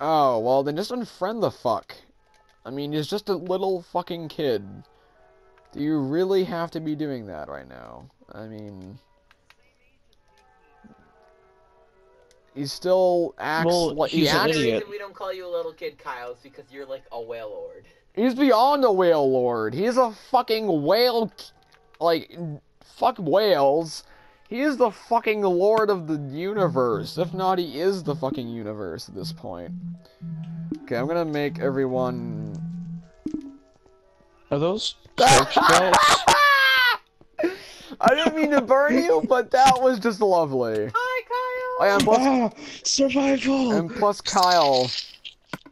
Oh, well, then just unfriend the fuck. I mean, he's just a little fucking kid. Do you really have to be doing that right now? I mean... He still acts Well, like he he's an acts. The idiot. reason we don't call you a little kid, Kyle, is because you're like a whale lord. He's beyond a whale lord. He's a fucking whale, like fuck whales. He is the fucking lord of the universe. If not, he is the fucking universe at this point. Okay, I'm gonna make everyone. Are those church bells? I didn't mean to burn you, but that was just lovely. Hi, Kyle. I am plus ah, survival. And plus Kyle.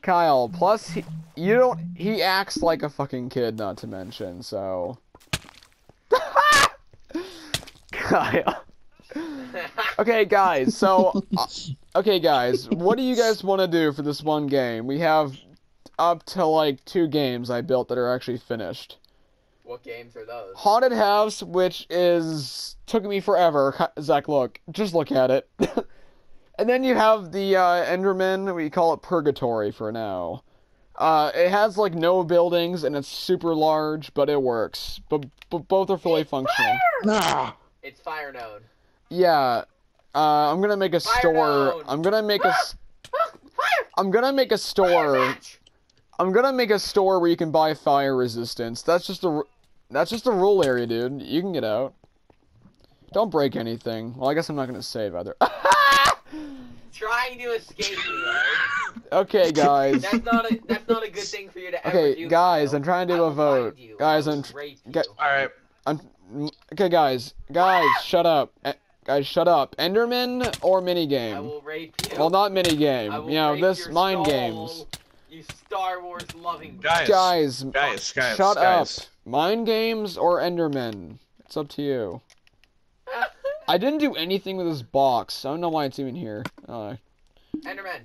Kyle, plus he, you don't he acts like a fucking kid not to mention, so Kyle. Okay, guys. So uh, okay, guys, what do you guys want to do for this one game? We have up to like two games I built that are actually finished. what games are those? Haunted House, which is took me forever. Zach, look, just look at it. and then you have the uh, Enderman. We call it Purgatory for now. Uh, it has like no buildings and it's super large, but it works. But, but both are fully functional. Ah, It's Fire Node. Yeah. Uh, I'm gonna make a Fire store. node. I'm gonna make a. s- Ah, fire! I'm gonna make a store. I'm gonna make a store where you can buy fire resistance. That's just a, r- that's just a rule area, dude. You can get out. Don't break anything. Well, I guess I'm not gonna save either. Trying to escape me, right? okay, guys. That's not a that's not a good thing for you to ever Okay, do. guys, Kyle. I'm trying to do a vote. Guys, I will I'm tr- rape get- all right. I'm. Okay, guys. Guys, shut up. Guys, shut up. Enderman or I minigame? will rape you. Well, not I minigame. You know, this your mind soul, games. You Star Wars loving Guys, Guys, guys, guys, shut guys. up. Mind games or Enderman? It's up to you. I didn't do anything with this box. I don't know why it's even here. Uh, Enderman.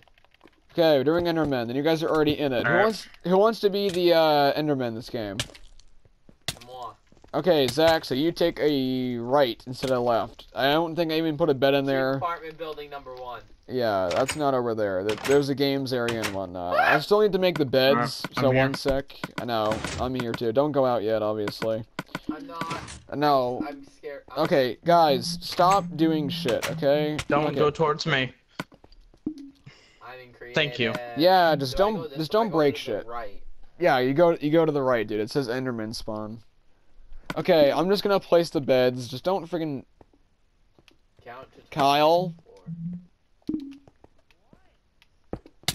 okay, we're doing Enderman. Then you guys are already in it. Who Alright. wants Who wants to be the uh, Enderman this game? Moi. Okay, Zach. So you take a right instead of left. I don't think I even put a bed in there. Apartment building number one. Yeah, that's not over there. There- There's a games area and whatnot. I still need to make the beds. I'm So here. one sec. I know. I'm here too. Don't go out yet, obviously. I'm not. No. I'm scared. I'm Okay, guys, stop doing shit. Okay. Don't Okay. go towards me. I'm in. Thank you. Yeah, just Do don't just don't break shit. Right. Yeah, you go you go to the right, dude. It says Enderman spawn. Okay, I'm just gonna place the beds. Just don't freaking Count to Kyle.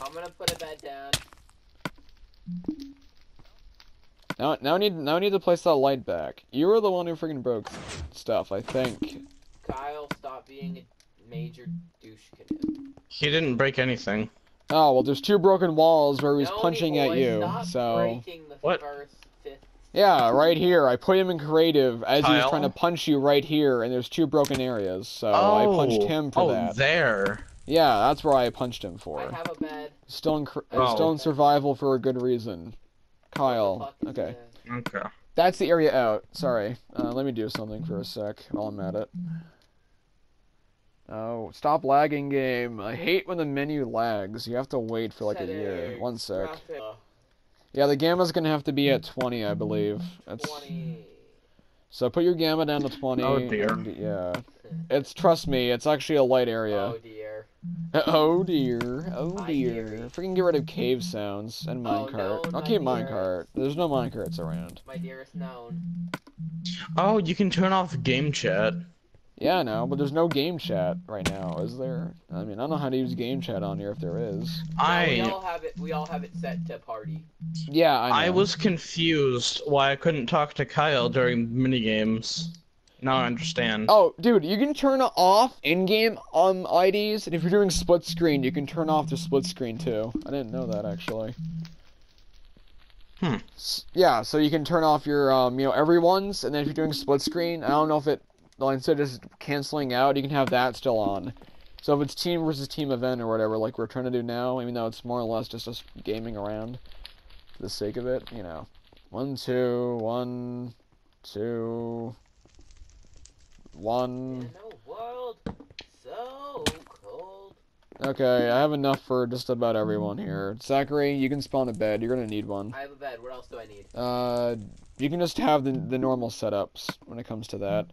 I'm gonna put a bed down. Now now I need now I need to place that light back. You were the one who freaking broke stuff, I think. Kyle, stop being a major douche canoe. He didn't break anything. Oh well, there's two broken walls where he's No, punching at you. stop So breaking the What? first fifth. Yeah, right here. I put him in creative as he was trying to punch you right here, and there's two broken areas. So I punched him for oh, that. there. Yeah, that's where I punched him for. I for. have a bed. Still in cr- Oh. still in survival for a good reason. Kyle. What the fuck is Okay. Okay. That's the area out. Sorry. Uh, let me do something for a sec while I'm at it. Oh, stop lagging game. I hate when the menu lags. You have to wait for like a year. One sec. graphic, uh, Yeah, the gamma's gonna have to be at 20, I believe. That's 20. so put your gamma down to 20. Oh, dear. and- yeah. It's trust me, it's actually a light area. Oh dear. Oh dear. Oh Hi, dear. dearie. Freaking get rid of cave sounds and Oh, minecart. no, I'll my keep dear. minecart. There's no minecarts around. My dearest known. Oh, you can turn off game chat. Yeah, I know, but there's no game chat right now, is there? I mean, I don't know how to use game chat on here if there is. No, we I all have it. We all have it set to party. Yeah, I know. I was confused why I couldn't talk to Kyle during minigames. Now I understand. Oh, dude, you can turn off in-game um IDs, and if you're doing split screen, you can turn off the split screen too. I didn't know that actually. Hmm. Yeah, so you can turn off your um, you know, everyone's, and then if you're doing split screen, I don't know if it, well, instead of just canceling out, you can have that still on. So if it's team versus team event or whatever, like we're trying to do now, even though it's more or less just us gaming around for the sake of it, you know. One, two, one, two, one. In a world so. Okay, I have enough for just about everyone here. Zachary, you can spawn a bed. You're gonna need one. I have a bed. What else do I need? Uh, you can just have the the normal setups when it comes to that.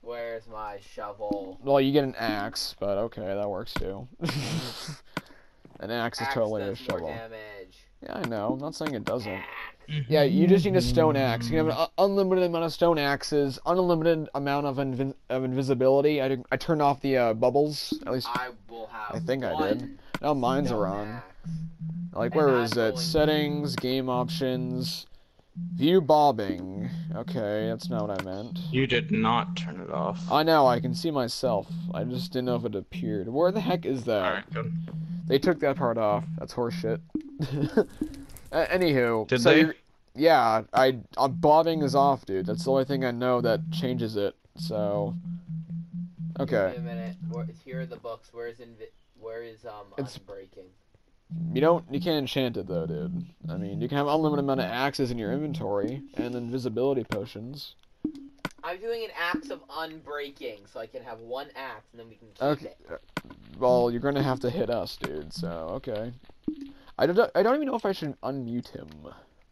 Where's my shovel? Well, you get an axe, but okay, that works too. an axe is Axe totally a shovel. damage. Yeah, I know. I'm not saying it doesn't. Yeah, you just need a stone axe. You can have an unlimited amount of stone axes, unlimited amount of invi- of invisibility. I, did- I turned off the uh, bubbles. At least I will have. I think I did. now mine's are on. axe. Like where I'm it? Settings, game options, view bobbing. Okay, that's not what I meant. You did not turn it off. I know. I can see myself. I just didn't know if it appeared. Where the heck is that? Alright, good. They took that part off. That's horseshit. uh, anywho, Did so they? Yeah, I uh, bobbing is off, dude. That's the only thing I know that changes it. So, okay, Wait a minute. Where, here are the books. Where's invi- Where is um It's- unbreaking? You don't, you can't enchant it though, dude. I mean, you can have unlimited amount of axes in your inventory and invisibility potions. I'm doing an axe of unbreaking, so I can have one axe and then we can keep Okay. it. Well, you're gonna have to hit us, dude. So, okay. I don't, I don't even know if I should unmute him.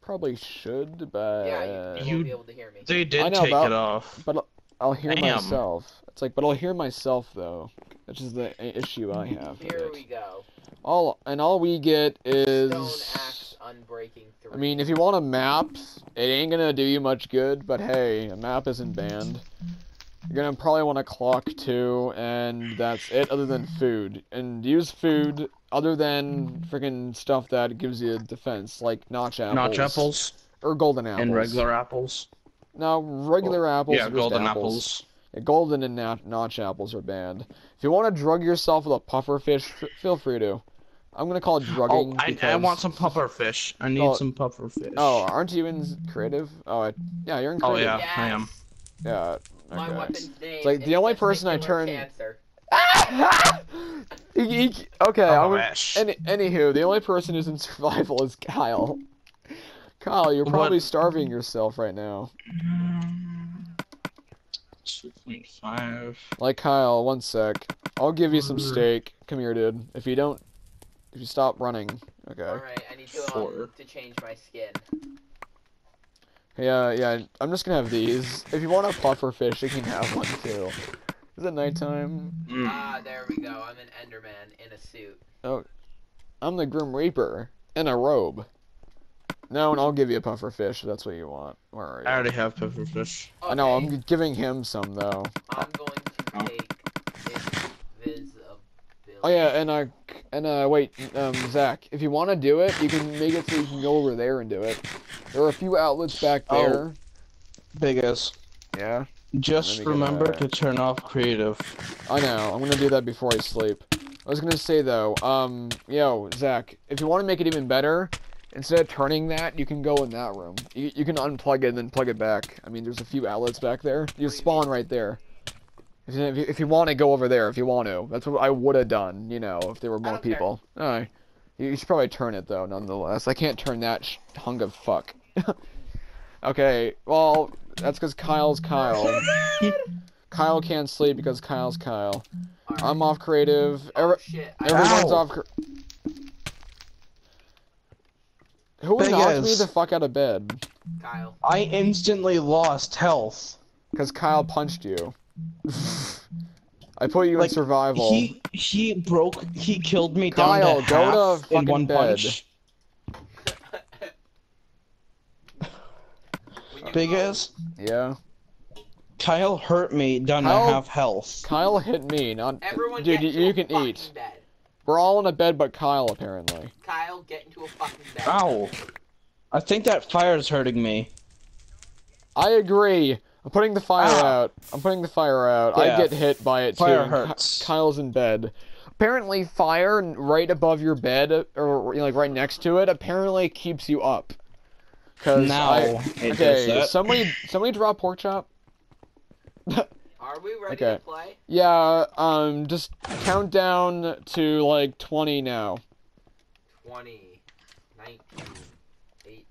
Probably should, but yeah, you, you You- won't be able to hear me. They did I know take about- it off. But I'll, I'll hear Damn. myself. It's like, but I'll hear myself though, which is the issue I have. Here we go. All and all we get is. Stone axe unbreaking three. I mean, if you want a map, it ain't gonna do you much good. But hey, a map isn't banned. You're gonna probably want a clock too, and that's it. Other than food, and use food other than freaking stuff that gives you defense, like notch apples, Notch apples or golden apples, and regular apples. No, regular apples. yeah, are just golden apples. apples. Yeah, golden and notch, notch apples are banned. If you want to drug yourself with a puffer fish, f- feel free to. I'm gonna call it oh, drugging. Oh, I, I want some puffer fish. I need Oh. some puffer fish. Oh, aren't you in creative? Oh, I, yeah, you're in Oh, creative. yeah. yes. I am. Yeah. My okay. weapon's name. like the only person I testicular turn- Cancer. He- he- okay, Oh, I'm any, anywho, the only person who's in survival is Kyle. Kyle, you're probably What? starving yourself right now. Two point five. Like Kyle, one sec. I'll give you some steak. Come here, dude. If you don't, if you stop running, okay. Alright, I need to Four. um, to change my skin. Yeah, yeah. I'm just gonna have these. If you want a puffer fish, you can have one too. Is it nighttime? Mm. Ah, there we go. I'm an Enderman in a suit. Oh, I'm the Grim Reaper in a robe. No, and I'll give you a puffer fish if that's what you want. Where are you? I already have puffer fish. I know. I'm giving him some though. I'm going to Oh. take invisibility. Oh yeah, and uh, and uh, wait, um, Zach, if you want to do it, you can make it so you can go over there and do it. There are a few outlets back Oh. there. Big as. Yeah, Just Let me get remember to turn off creative. I know. I'm gonna do that before I sleep. I was gonna say though, um, yo, Zach, if you want to make it even better, instead of turning that, you can go in that room. You, you can unplug it and then plug it back. I mean, there's a few outlets back there. You spawn right there. If you, if you, want to go over there, if you want to, that's what I would have done. You know, if there were more care. people. Alright. You, you should probably turn it though, nonetheless. I can't turn that sh- hunk of fuck. okay, well, that's because Kyle's Kyle. Kyle can't sleep because Kyle's Kyle. Alright. I'm off creative. Oh, Every, shit. Everyone's Ow. off. Who Big knocked me ass. the fuck out of bed? Kyle. I instantly lost health. Because Kyle punched you. I put you Like, in survival. He he broke. He killed me Kyle, down to go to half in fucking one bed. punch. Big go- as. Yeah. Kyle hurt me down Kyle- to half health. Kyle hit me, not. Everyone Dude, you, you can eat. Bed. We're all in a bed but Kyle, apparently. Kyle, get into a fucking bed. Ow! I think that fire is hurting me. I agree. I'm putting the fire Ah. out. I'm putting the fire out. I get hit by it Fire too. and Ky- hurts. Kyle's in bed. Apparently, fire right above your bed, or you know, like right next to it, apparently keeps you up. Cause Now I, it does okay, that. somebody, somebody draw pork chop. Are we ready Okay. to play? Yeah, um, just count down to like 20 now. 20, 19, 18,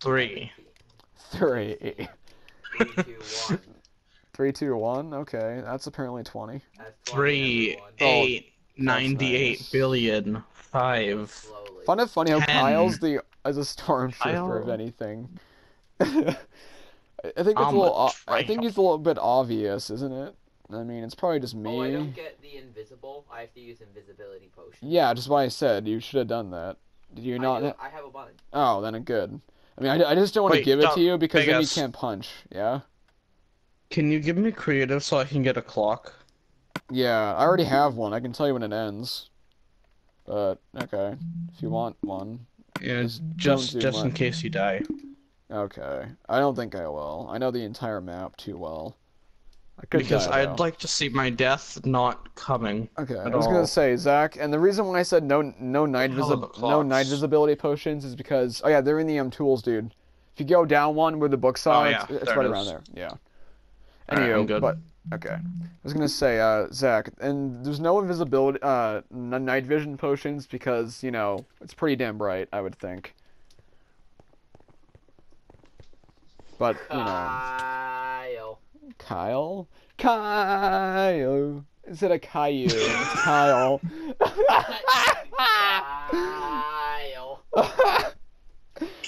Three. 3, 3, 2, 1. Three, two, one. Okay, that's apparently twenty. That's 20 Three, everyone. eight, that's ninety-eight nice. billion, five. Slowly. Fun of funny how Ten. Kyle's the as a stormtrooper Kyle. if anything. I I think it's I'm a little. a o- I think it's a little bit obvious, isn't it? I mean, it's probably just me. Oh, I don't get the invisible. I have to use invisibility potion. Yeah, just why I said you should have done that. Did you not? do- ha- I have a button. Oh, then it good. I mean, I, I just don't want to give it to you because then you can't punch. Yeah. Can you give me creative so I can get a clock? Yeah, I already have one. I can tell you when it ends. But okay, if you want one, Yeah, Just just just in case you die. Okay. I don't think I will. I know the entire map too well. I could Because I'd like to see my death not coming. Okay, I was gonna say Zach, and the reason why I said no no night visi- no night visibility potions is because oh yeah they're in the um tools, dude. If you go down one where the books are, Oh, yeah, it's, it's right it around there. Yeah. Anywho, I'm good. but okay, I was gonna say uh Zach, and there's no invisibility uh night vision potions because you know it's pretty damn bright. I would think. But you know, Kyle. Kyle, Kyle. Instead of Caillou, it's Kyle. Kyle. Kyle's,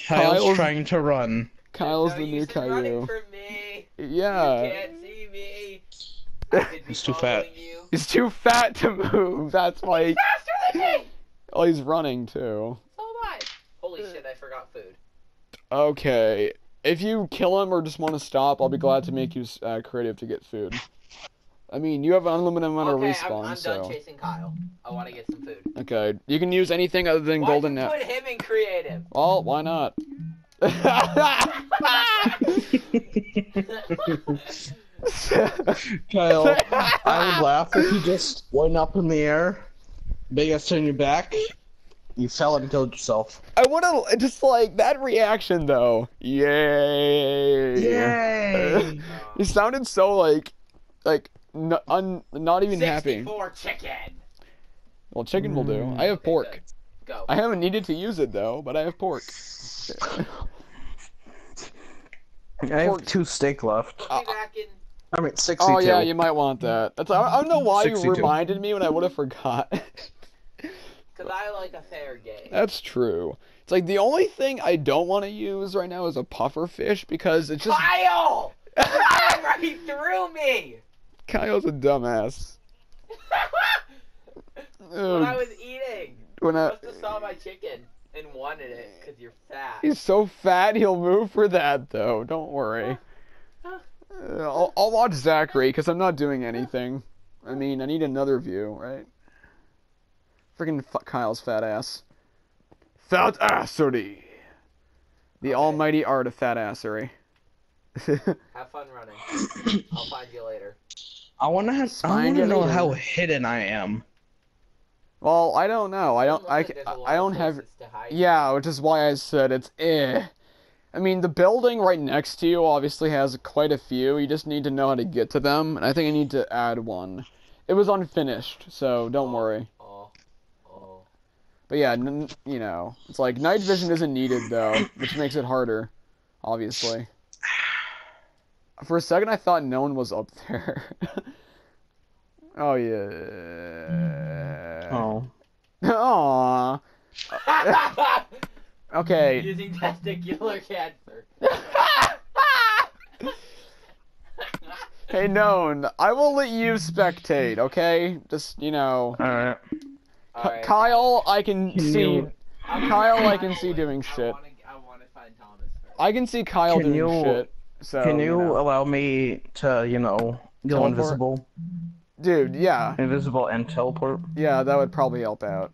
Kyle's- trying to run. Kyle's no the new use in Caillou. for me. Yeah. You can't see me. I could be He's too fat. You. He's too fat to move. That's why. He... Faster than me. Oh, he's running too. So am I. Holy shit! I forgot food. Okay. If you kill him or just want to stop, I'll be glad to make you uh, creative to get food. I mean, you have an unlimited amount okay, of respawn, I'm, I'm so. done chasing Kyle. I want to get some food. Okay, you can use anything other than Why'd golden you net. put him in creative? Well, why not? Kyle, I would laugh if you just went up in the air, big ass on your back, you fell and killed yourself. I want to just like that reaction though. Yay! Yay! You sounded so like, like n- un- not even happy. 64 chicken. Well, chicken will do. Mm. I have pork. good. Go. I haven't needed to use it though, but I have pork. I have two steak left. I'll be back in. I mean, 62. Oh yeah, you might want that. That's I, I don't know why you reminded me when I would have forgot. Cause I like a fair game. That's true. It's like the only thing I don't want to use right now is a puffer fish because it's just Kyle! Ran right through me! Kyle's a dumbass. when I was eating. when I, must have saw my chicken and wanted it because you're fat. he's so fat he'll move for that though. Don't worry. Uh, I'll, I'll watch Zachary because I'm not doing anything. I mean, I need another view, right? Freaking f- Kyle's fat ass. Fat assery. The Okay. almighty art of fat assery. Have fun running. I'll find you later. I want to have. I Spine want to know later. how hidden I am. well, I don't know. I don't. Doesn't I, like there's I don't have. places to hide. Yeah, which is why I said it's eh. I mean, the building right next to you obviously has quite a few. You just need to know how to get to them, and I think I need to add one. It was unfinished, so don't Oh. worry. But yeah, n- you know, it's like night vision isn't needed though, which makes it harder, obviously. For a second, I thought no one was up there. oh yeah. Oh. Aww. Okay. Using testicular cancer. Hey, known. I will let you spectate, okay? Just you know, Alright. Alright. Kyle, I can Can see. you- Kyle, I can see doing I shit. wanna- I want to find Thomas first. I can see Kyle Can doing you- shit. So Can you know. allow me to, you know, go Teleport? invisible? dude? Yeah, Invisible and teleport? yeah, that would probably help out.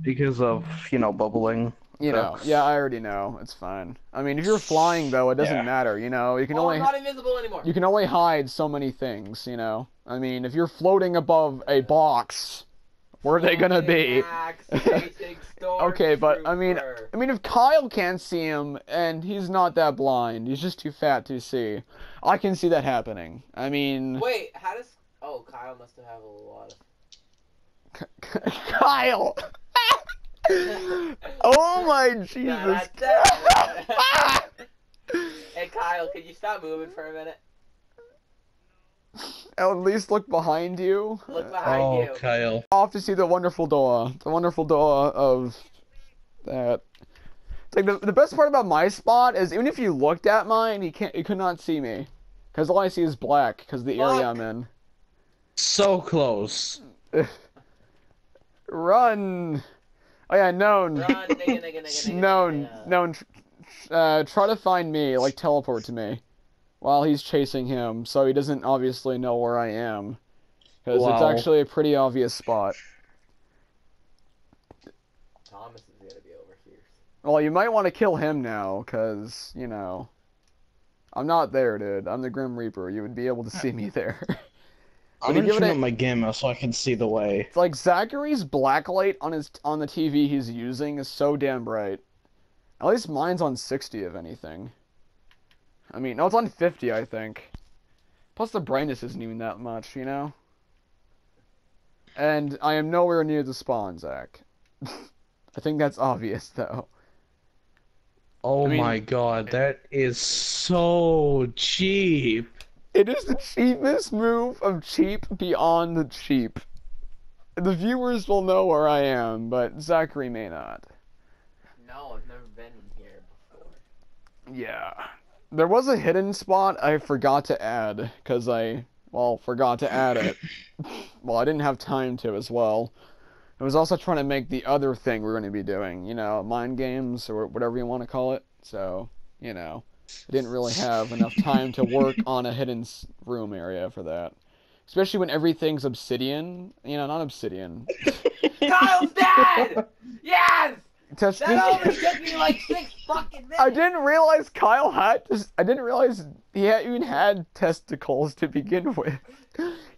Because of, you know, bubbling. You know, Sucks. yeah, I already know. It's fine. I mean, if you're flying though, it doesn't Yeah. matter. You know, you can oh, only I'm not invisible anymore. you can only hide so many things. You know, I mean, if you're floating above a box, where are they gonna be? Okay, but, I mean- I mean, if Kyle can't see him and he's not that blind, he's just too fat to see. I can see that happening. I mean, Wait, how does? Oh, Kyle must have a lot of. Kyle. oh my Jesus. Hey, Kyle, can you stop moving for a minute? At least look behind you. Look behind Oh, you. Kyle. Off to see the wonderful door. The wonderful door of that. It's like the, the best part about my spot is even if you looked at mine, you can't you could not see me. Because all I see is black because the area I'm in. So close. Run! Oh yeah, known. Run, nigga, nigga, nigga, nigga, known, known. tr- tr- Uh, try to find me, like teleport to me, while he's chasing him, so he doesn't obviously know where I am, because it's actually a pretty obvious spot. Thomas is gonna be over here. Well, you might want to kill him now, because you know, I'm not there, dude. I'm the Grim Reaper. You would be able to see me there. I'm gonna give it turn a- up my gamma so I can see the way. It's like Zachary's blacklight on his on the TV he's using is so damn bright. At least mine's on 60 if anything. I mean, no, it's on 50 I think. Plus the brightness isn't even that much, you know. And I am nowhere near the spawn, Zach. I think that's obvious though. Oh I mean- my god, that is so cheap. It is the cheapest move of cheap beyond the cheap. The viewers will know where I am, but Zachary may not. No, I've never been here before. Yeah. There was a hidden spot I forgot to add because I, well, forgot to add it. well, I didn't have time to as well. I was also trying to make the other thing we're going to be doing, you know, mind games or whatever you want to call it. So, you know, I didn't really have enough time to work on a hidden room area for that. Especially when everything's obsidian. You know, not obsidian. Kyle's dead! Yes! Test- That only took me like six fucking minutes. I didn't realize Kyle had. tes- I didn't realize he had, even had testicles to begin with.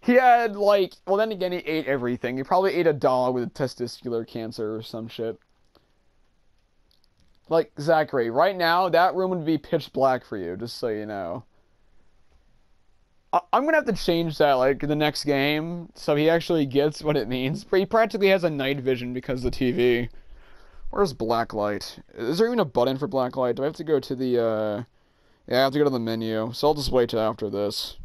He had like. Well, then again, he ate everything. He probably ate a dog with testicular cancer or some shit. Like Zachary, right now that room would be pitch black for you, just so you know. I- I'm gonna have to change that like in the next game, so he actually gets what it means. But he practically has a night vision because of the TV. Where's blacklight? Is there even a button for blacklight? Do I have to go to the, uh... Yeah, I have to go to the menu, so I'll just wait till after this.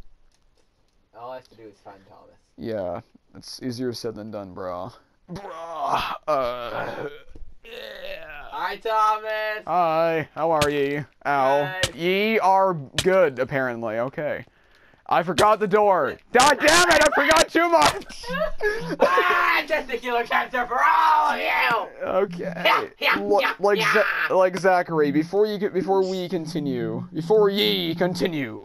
All I have to do is find Thomas. Yeah, it's easier said than done, bro. Bruh, uh... Yeah. Hi, Thomas! Hi, how are ye? Ow. Good. Ye are good, apparently, okay. I forgot the door. God damn it, I forgot too much! ah, testicular cancer for all of you! Okay. yeah, Lo- yeah, like yeah. Za- like Zachary, before you before we continue, before ye continue.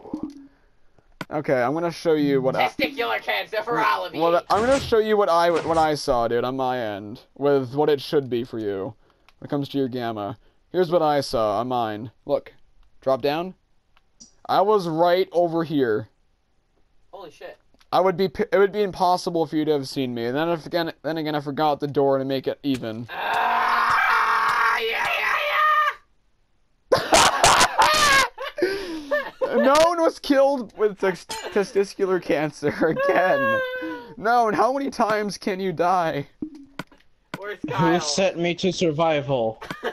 Okay, I'm gonna show you what I. Testicular cancer for all of you! Well, I'm gonna show you what I what I saw, dude, on my end, with what it should be for you, when it comes to your gamma. Here's what I saw on mine. Look, drop down. I was right over here. Holy shit. I would be. It would be impossible for you to have seen me. And then if again, then again, I forgot the door to make it even. Ah, yeah, yeah, no one was killed with tes- testicular cancer again. No, and how many times can you die? Where's Who Kyle? sent me to survival?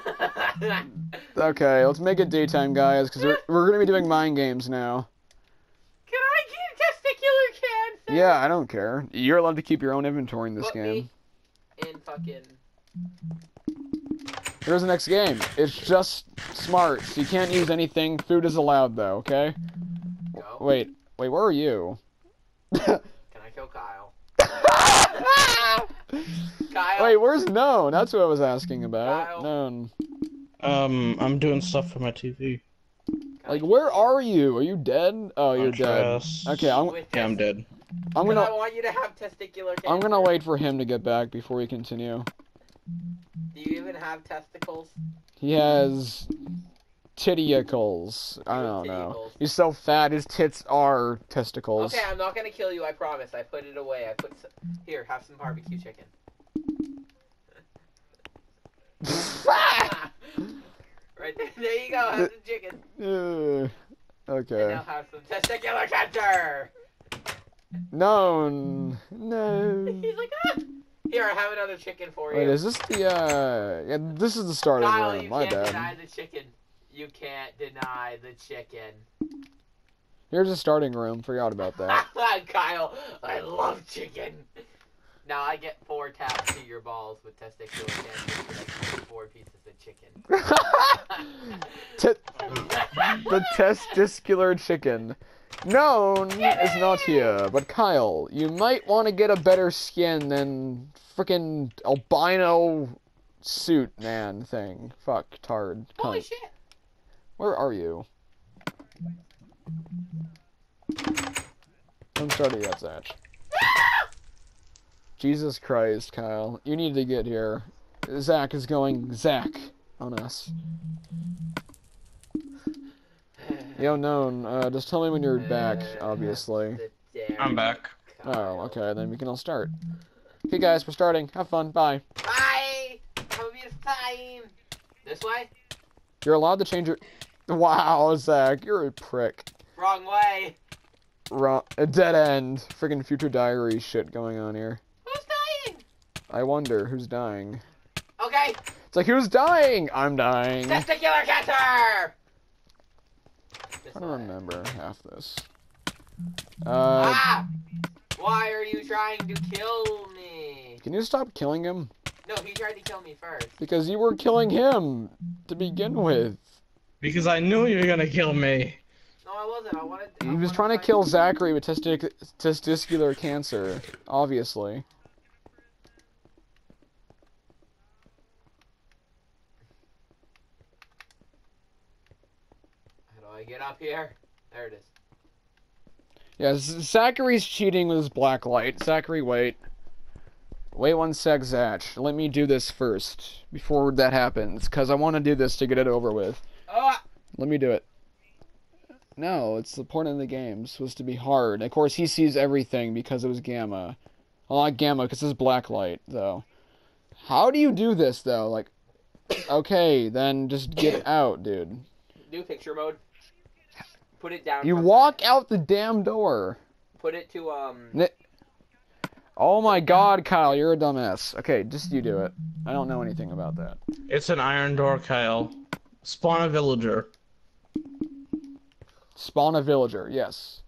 Okay, let's make it daytime, guys, because we're, we're gonna be doing mind games now. Can I get testicular cancer? Yeah, I don't care. You're allowed to keep your own inventory in this Put game. me in fucking. Here's the next game. It's just smarts. You can't use anything. Food is allowed, though. Okay. Go. Wait, wait. Where are you? Can I kill Kyle? Kyle. wait, where's known? That's what I was asking about. Kyle. Known. Um, I'm doing stuff for my TV. Like, where are you? Are you dead? Oh, you're dead. Undressed. Okay, I'm. Yeah, I'm dead. I'm gonna. I want you to have testicular cancer. I'm gonna wait for him to get back before we continue. Do you even have testicles? He has titiacles. I don't know. He's so fat, his tits are testicles. Okay, I'm not gonna kill you. I promise. I put it away. I put s here. Have some barbecue chicken. right there. There you go. Have some chicken. Uh, And okay. now have some testicular cancer. No. No. He's like, ah. Here, I have another chicken for you. Wait, is this the uh? Yeah, this is the start of the Kyle, room. you My can't deny the chicken. You can't deny the chicken. Here's a starting room. Forgot about that. Kyle, I love chicken. Now I get four taps to your balls with testicular cancer. Four pieces of chicken. T- the testicular chicken. Known is not here, but Kyle, you might want to get a better skin than freaking albino suit man thing. Fuck, tard. Holy shit! Where are you? I'm starting yet, Zach. Jesus Christ, Kyle. You need to get here. Zach is going Zach on us. Yo, known. Uh, just tell me when you're back, obviously. I'm back. Oh, okay, then we can all start. Okay, guys, we're starting. Have fun. Bye. Bye! Have a time! This way? You're allowed to change your. Wow, Zach, you're a prick. Wrong way! Wrong. A dead end. Friggin' future diary shit going on here. Who's dying? I wonder who's dying. Okay, It's like who's dying? I'm dying. Testicular cancer! I don't remember half this. Uh, ah! Why are you trying to kill me? can you stop killing him? No, he tried to kill me first. Because you were killing him to begin with. Because I knew you were gonna kill me. No, I wasn't. I wanted. I He was wanted trying to kill Zachary with testic- testicular cancer, obviously. I get up here? There it is. Yeah, Zachary's cheating with his black light. Zachary, wait. Wait one sec, Zach. Let me do this first before that happens, because I want to do this to get it over with. Oh! Let me do it. No, it's the point of the game. It's supposed to be hard. Of course, he sees everything because it was gamma. Well, not gamma, because it's black light, though. How do you do this, though? Like, okay, then just get out, dude. New picture mode. Put it down. You from- walk out the damn door. Put it to um. Ni- Oh my god, Kyle, you're a dumbass. Okay, just you do it. I don't know anything about that. It's an iron door, Kyle. Spawn a villager. Spawn a villager, yes.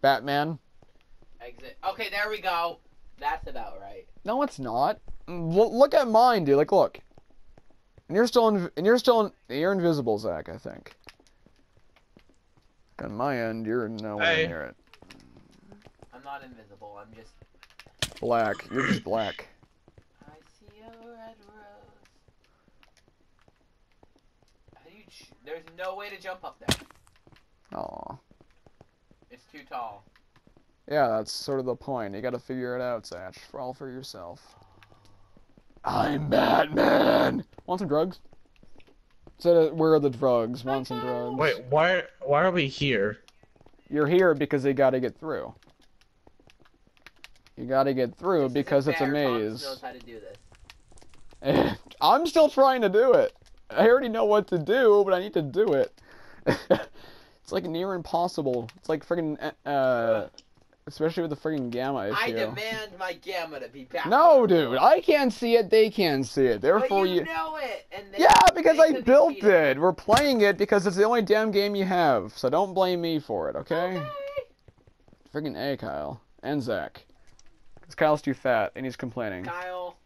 Batman? Exit. Okay, there we go. That's about right. No, it's not. Mm, L- look at mine, dude. Like, look. And you're still, in- and you're still, in- you're invisible, Zach. I think. On my end, you're nowhere Hey. near it. I'm not invisible. I'm just. Black. You're just black. I see a red rose. How do you? Ch- There's no way to jump up there. Aw. It's too tall. Yeah, that's sort of the point. You gotta figure it out, Zach. For all for yourself. I'm Batman. Want some drugs? So where are the drugs? Want some drugs? Wait, why? Why are we here? You're here because they gotta get through. You gotta get through This because it's a fair. Fox maze. knows how to do this. I'm still trying to do it. I already know what to do, but I need to do it. it's like near impossible. It's like friggin' uh, especially with the freaking gamma issue. I demand my gamma to be back. No, dude, I can't see it. They can see it. But Therefore, you you. know it. And they, Yeah, because they I could be built it. We're playing it because it's the only damn game you have. So don't blame me for it, okay? Okay. Friggin' A, Kyle. And Zach. Because Kyle's too fat and he's complaining. Kyle.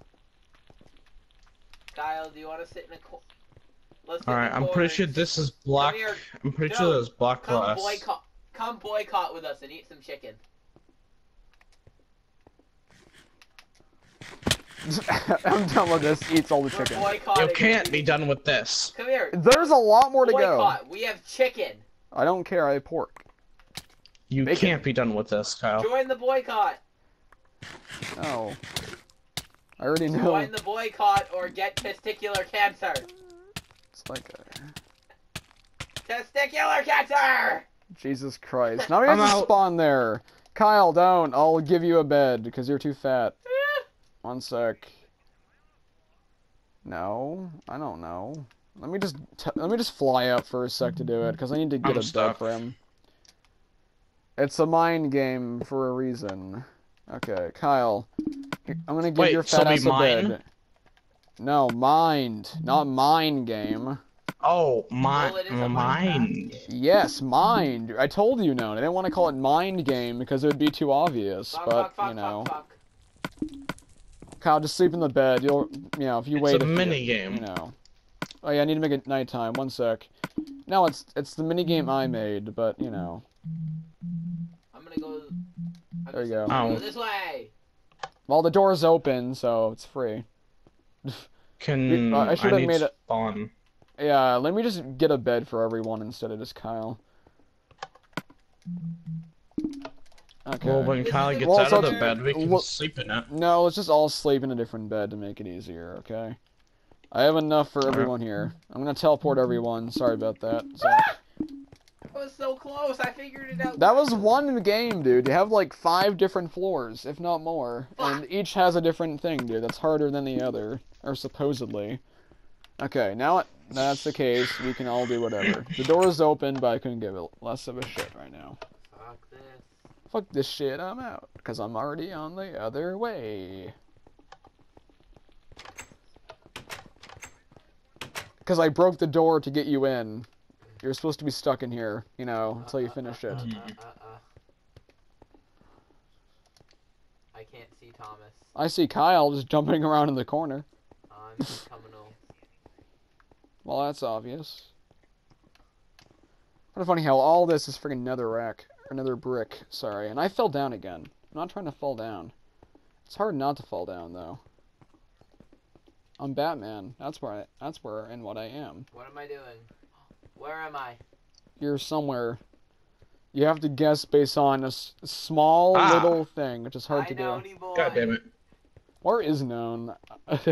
Kyle, do you want to sit in a corner? Let's sit All in right, the I'm pretty sure this is black. I'm pretty No, sure there's black Come glass. boycott. Come boycott with us and eat some chicken. I'm done with this. Eats all the We're chicken. You can't be done with this. Come here. There's a lot more to go. We have chicken. I don't care. I have pork. You Bacon. can't be done with this, Kyle. Join the boycott. Oh. I already know. Join the boycott or get testicular cancer. It's like a... Testicular cancer. Jesus Christ. Now we have I'm to out. spawn there. Kyle, don't. I'll give you a bed because you're too fat. One sec. No, I don't know. Let me just t- let me just fly up for a sec to do it because I need to get I'm a bed stuck. for him. It's a mind game for a reason. Okay, Kyle, I'm gonna give Wait, your so fat we ass a mine? bed. No, mind, not mind game. Oh, my, Well, it is a Minecraft mine. game. Yes, mind. I told you no. I didn't want to call it mind game because it would be too obvious. Fuck, but fuck, fuck, you know, fuck, fuck. Kyle, just sleep in the bed. You'll, you know, if you It's wait a few- mini game. You know. Oh yeah, I need to make it nighttime. One sec. No, it's it's the mini game I made, but you know. I'm gonna go. I'm There you go. gonna Oh. This way. Well, the door's open, so it's free. Can uh, I I, should have need made it- spawn? Yeah, let me just get a bed for everyone instead of just Kyle. Okay. Well, when This Kyle gets Well, out of the the- bed, we can well- sleep in it. No, let's just all sleep in a different bed to make it easier, okay? I have enough for Alright. everyone here. I'm gonna teleport everyone. Sorry about that. Zach. I was so close. I figured it out. That was one game, dude. You have like five different floors, if not more, and each has a different thing, dude. That's harder than the other, or supposedly. Okay, now that's the case. We can all do whatever. The door is open, but I couldn't give it less of a shit right now. Fuck this. Fuck this shit, I'm out. Because I'm already on the other way. Because I broke the door to get you in. You're supposed to be stuck in here, you know, until you finish it. Uh, uh, uh, uh. I can't see Thomas. I see Kyle just jumping around in the corner. I'm coming. Well, that's obvious. Kind of funny how all this is freaking nether rack, or nether brick, sorry. And I fell down again. I'm not trying to fall down. It's hard not to fall down, though. I'm Batman. That's where I, that's where and what I am. What am I doing? Where am I? You're somewhere. You have to guess based on a s- small Ah. little thing, which is hard I to know, do. boy. God damn it. Or is known. if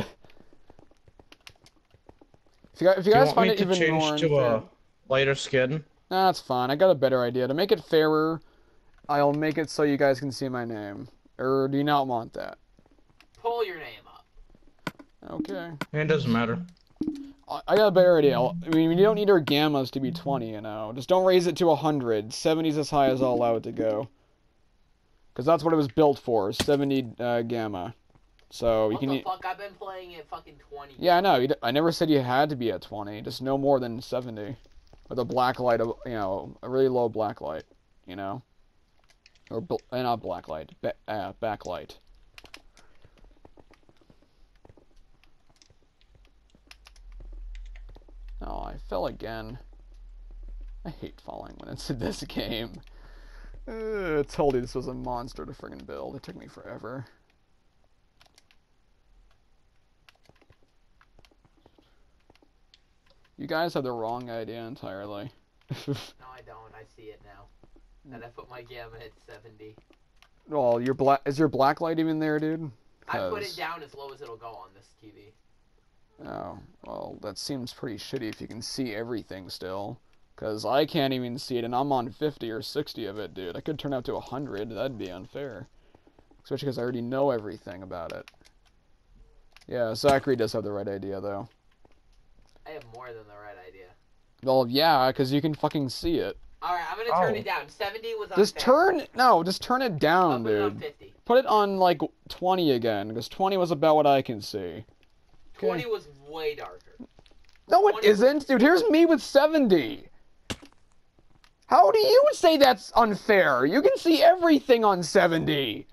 you guys, if you Do you guys want find me it to even change more to unfair- a lighter skin? Nah, that's fine. I got a better idea. To make it fairer, I'll make it so you guys can see my name. Or do you not want that? Pull your name up. Okay. It doesn't matter. I I got a better idea. I'll- mean, you don't need our gammas to be 20, you know. Just don't raise it to 100. 70's as high as I'll allow it to go. Because that's what it was built for, 70 uh, gamma. So you What can... the fuck? I've been playing it fucking 20. Yeah, I know. I never said you had to be at 20. Just no more than 70. With a black light, of- you know, a really low black light, you know? Or, uh, not black light, ba- uh, backlight. Oh, I fell again. I hate falling when it's in this game. Uh, I told you this was a monster to friggin' build. It took me forever. You guys have the wrong idea entirely. No, I don't. I see it now. And I put my gamma at 70. well, your black is your black light even there, dude? I put it down as low as it'll go on this TV. Oh, well, that seems pretty shitty if you can see everything still. Because I can't even see it, and I'm on 50 or 60 of it, dude. I could turn out to 100. That'd be unfair. Especially because I already know everything about it. Yeah, Zachary does have the right idea, though. I have more than the right idea. Well, yeah, because you can fucking see it. Alright, I'm gonna turn Oh. it down. 70 was Just unfair. turn. No, just turn it I'll down, put it on dude. 50. Put it on, like, 20 again, because 20 was about what I can see. 20 was way darker. No, it 20 was isn't, dude. Here's me with 70. How do you say that's unfair? You can see everything on 70.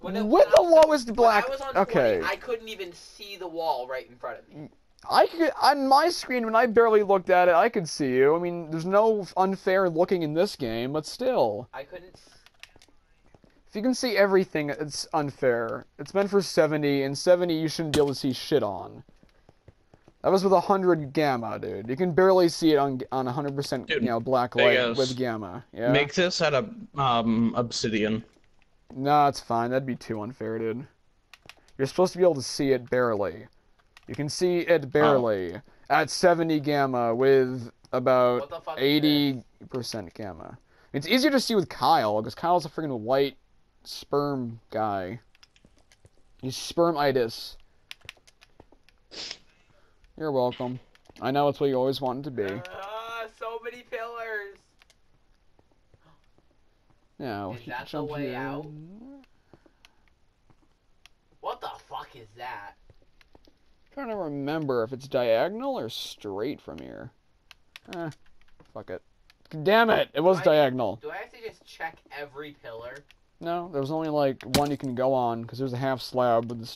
When it- with when the I was- lowest black. I was on 20, okay, I couldn't even see the wall right in front of me. I could on my screen when I barely looked at it, I could see you. I mean, there's no unfair looking in this game, but still, I couldn't. if you can see everything, it's unfair. It's meant for 70, and 70 you shouldn't be able to see shit on. That was with 100 gamma, dude. You can barely see it on on 100%, Dude, you know, black light ass. with gamma. Yeah. Make this out of um obsidian. No, it's fine. That'd be too unfair, dude. You're supposed to be able to see it barely. You can see it barely at 70 gamma with about the fuck? is 80% gamma. It's easier to see with Kyle because Kyle's a freaking white sperm guy. He's spermitis. You're welcome. I know it's what you always wanted to be. Ah, so many pillars. Now, Is that the way out? What the fuck is that? Trying to remember if it's diagonal or straight from here. Eh, fuck it. Damn it! It was Right. diagonal. Do I have to just check every pillar? No, there was only like one you can go on because there's a half slab with the